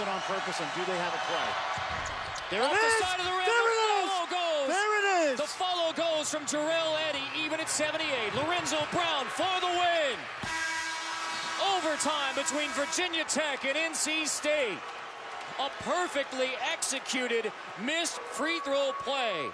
it on purpose, and do they have a play? There Off it is! the side of the rim. There the it is! goes. There it is! The follow goes from Jarell Eddie, even at 78. Lorenzo Brown for the win. Overtime between Virginia Tech and NC State. A perfectly executed missed free throw play.